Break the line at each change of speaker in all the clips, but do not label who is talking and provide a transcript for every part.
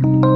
aku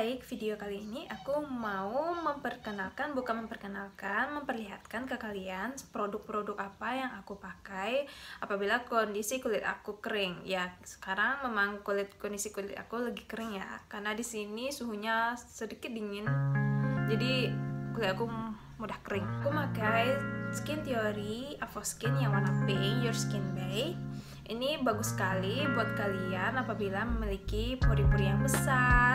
Baik, video kali ini aku mau memperkenalkan, bukan memperkenalkan, memperlihatkan ke kalian produk-produk apa yang aku pakai apabila kondisi kulit aku kering. Ya, sekarang memang kulit kondisi kulit aku lagi kering ya, karena di sini suhunya sedikit dingin. Jadi kulit aku mudah kering. Aku pakai Skin Theory Avo Skin yang warna pink, Your Skin Bay ini bagus sekali buat kalian apabila memiliki pori-pori yang besar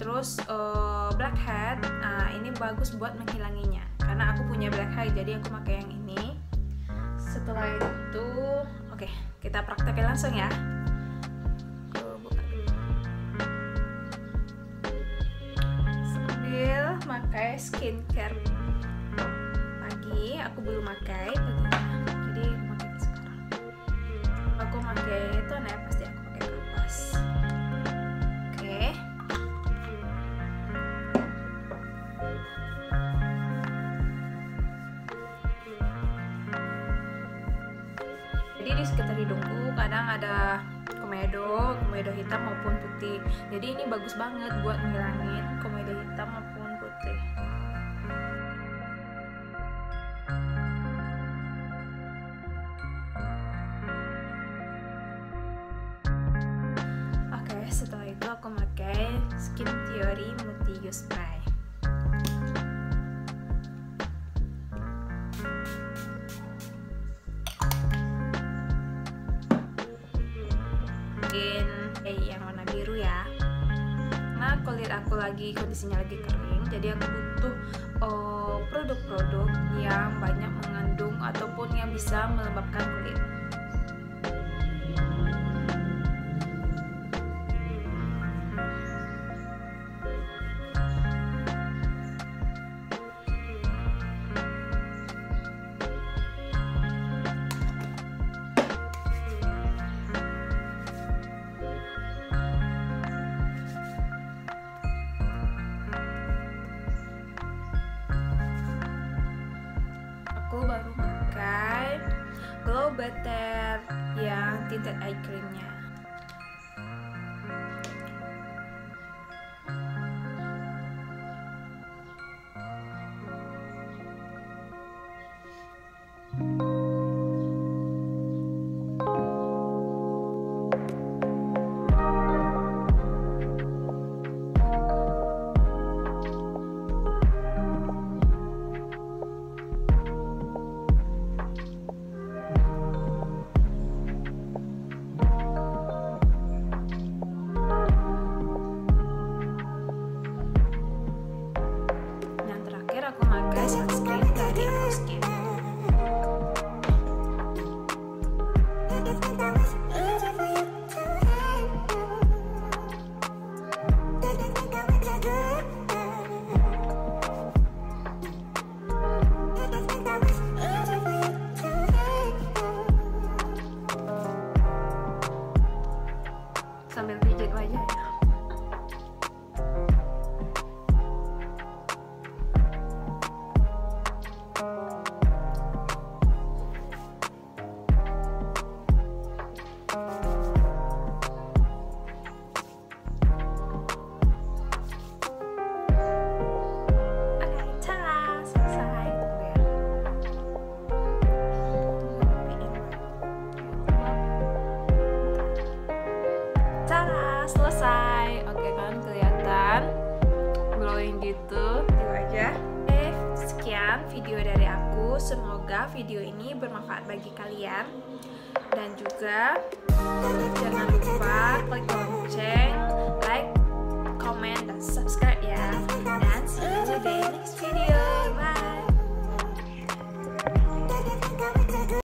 terus uh, blackhead nah ini bagus buat menghilanginya. Karena aku punya blackhead jadi aku pakai yang ini. Setelah itu oke okay, kita praktekin langsung ya. Sambil pakai skincare. Pagi aku belum pakai pakai jadi di sekitar hidungku kadang ada komedo komedo hitam maupun putih. Jadi ini bagus banget buat ngilangin komedo hitam maupun putih. Skin Theory Multi Spray mungkin eh yang warna biru ya. Nah kulit aku lagi kondisinya lagi kering jadi aku butuh oh, produk-produk uh, yang banyak mengandung ataupun yang bisa melembabkan kulit Glow Better yang tinted eye creamnya semoga video ini bermanfaat bagi kalian. Dan juga jangan lupa klik